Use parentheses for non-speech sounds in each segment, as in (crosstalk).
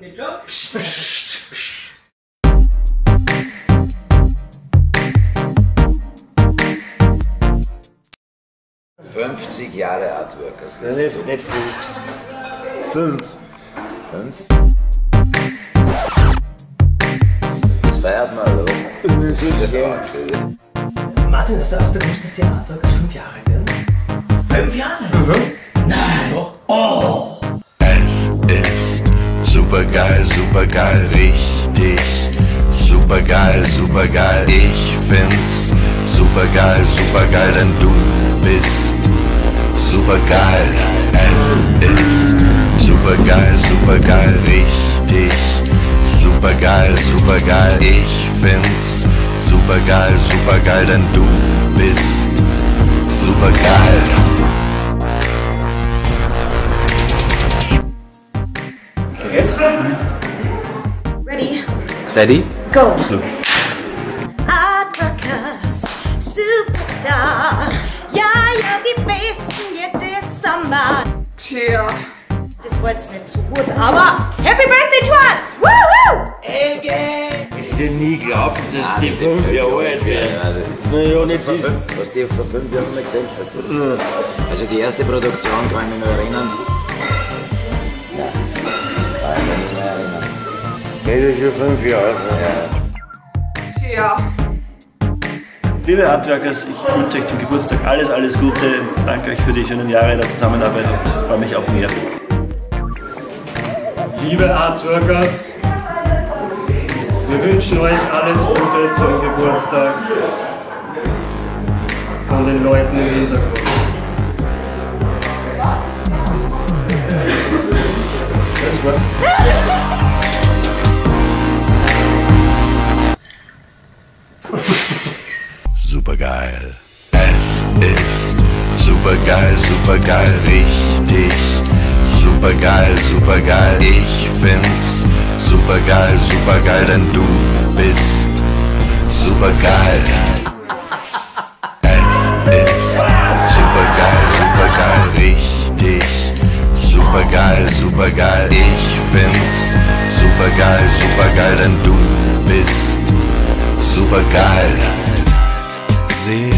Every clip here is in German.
Geht schon? 50 Jahre Artworkers. Ja, nicht, nicht Fuchs. Fünf. Fünf? Das feiert man aber auch. Wahnsinn. Martin, hast du aus der Lust, dass die Artworkers fünf Jahre werden? Fünf Jahre? Nein! Doch. Oh! Es ist supergeil, supergeil, richtig. Supergeil, supergeil, ich find's supergeil, supergeil, denn du bist supergeil. Es ist supergeil, supergeil, richtig. Supergeil, supergeil, ich find's supergeil, supergeil, denn du bist supergeil. Jetzt? Ready? Steady? Go. Advocates, Superstar. Ja, ja, die Besten jedes Sommer. Tja, Das war jetzt nicht so gut, aber Happy Birthday to us! Woohoo! Ich hätte nie geglaubt, dass die fünf Jahre alt werden. Naja, was, nicht vor viel. fünf, was die vor fünf Jahren gesehen hast. Du? Also die erste Produktion kann ich mich noch erinnern. Schon fünf Jahre. tja. Liebe Artworkers, ich wünsche euch zum Geburtstag alles, alles Gute. Danke euch für die schönen Jahre der Zusammenarbeit und freue mich auf mehr. Liebe Artworkers, wir wünschen euch alles Gute zum Geburtstag von den Leuten im Hintergrund. Supergeil. Es ist supergeil, supergeil, richtig. Supergeil, supergeil, ich find's supergeil, supergeil, denn du bist supergeil. Es ist supergeil, supergeil, richtig. Supergeil, supergeil, ich find's supergeil, supergeil, denn du bist supergeil. see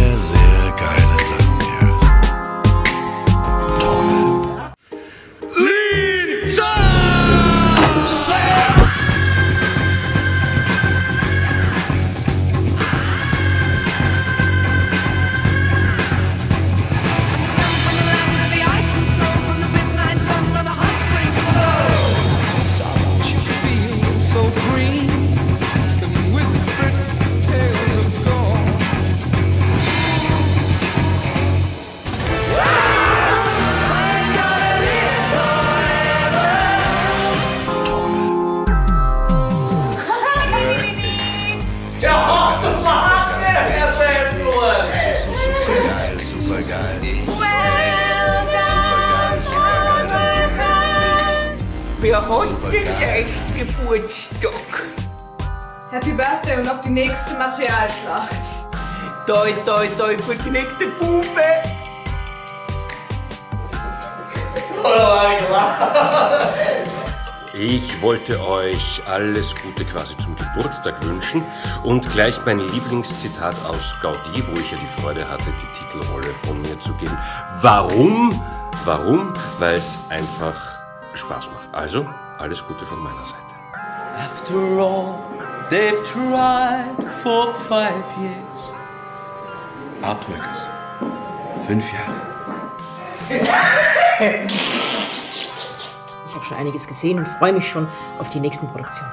Wer hat denn echt Geburtstag? Happy Birthday und auf die nächste Materialschlacht. Toi, toi, toi für die nächste Fufe. Ich wollte euch alles Gute quasi zum Geburtstag wünschen und gleich mein Lieblingszitat aus Gaudí, wo ich ja die Freude hatte, die Titelrolle von mir zu geben. Warum? Warum? Weil es einfach Spaß macht. Also, alles Gute von meiner Seite. After all, they've tried for five years. Artworkers. Fünf Jahre. (laughs) Ich habe schon einiges gesehen und freue mich schon auf die nächsten Produktionen.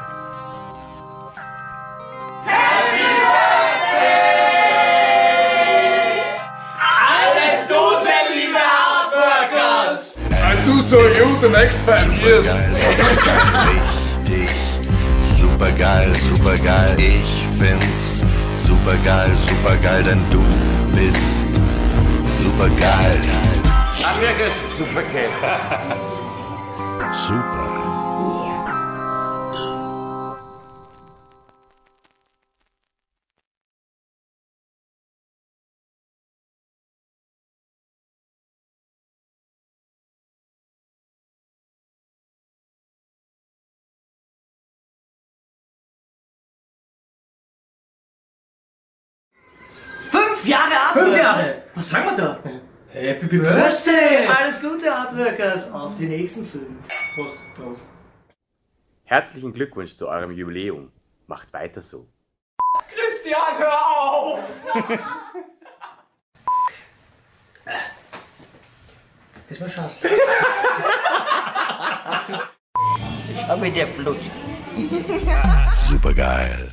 Richtig. Supergeil, supergeil. Ich find's supergeil, supergeil, denn du bist supergeil. (laughs) super. Fünf Jahre Atmen! Fünf Jahre! Was sagen wir da? Happy Birthday! Alles Gute, Artworkers! Auf die nächsten fünf. Prost, Prost. Herzlichen Glückwunsch zu eurem Jubiläum. Macht weiter so. Christian, hör auf! das war Schatz. Ich habe der Flut. Supergeil.